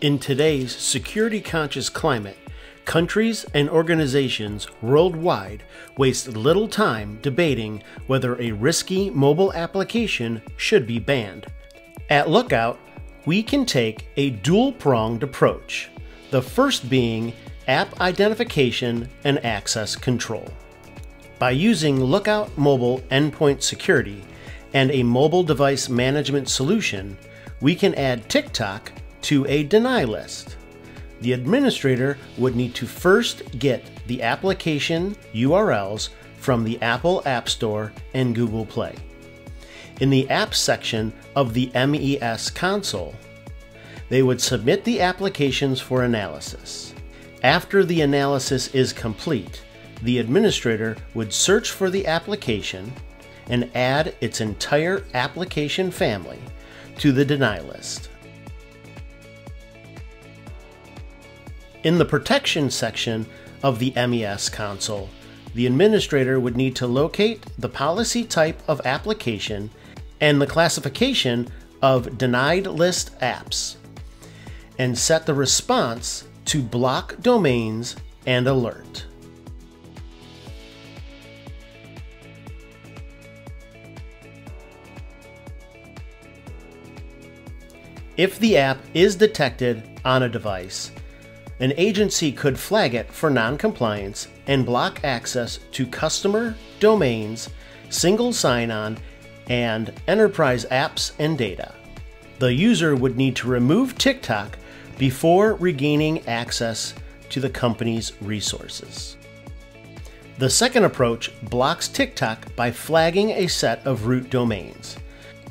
In today's security conscious climate, countries and organizations worldwide waste little time debating whether a risky mobile application should be banned. At Lookout, we can take a dual pronged approach, the first being app identification and access control. By using Lookout Mobile Endpoint Security and a mobile device management solution, we can add TikTok to a deny list. The administrator would need to first get the application URLs from the Apple App Store and Google Play. In the Apps section of the MES console, they would submit the applications for analysis. After the analysis is complete, the administrator would search for the application and add its entire application family to the deny list. In the protection section of the MES console, the administrator would need to locate the policy type of application and the classification of denied list apps and set the response to block domains and alert. If the app is detected on a device, an agency could flag it for noncompliance and block access to customer, domains, single sign on, and enterprise apps and data. The user would need to remove TikTok before regaining access to the company's resources. The second approach blocks TikTok by flagging a set of root domains.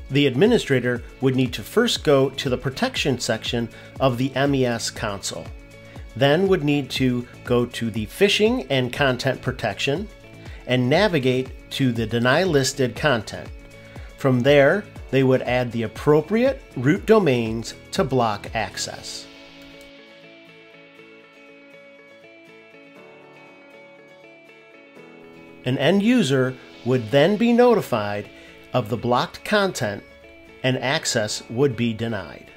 The administrator would need to first go to the protection section of the MES console then would need to go to the phishing and content protection and navigate to the deny listed content. From there, they would add the appropriate root domains to block access. An end user would then be notified of the blocked content and access would be denied.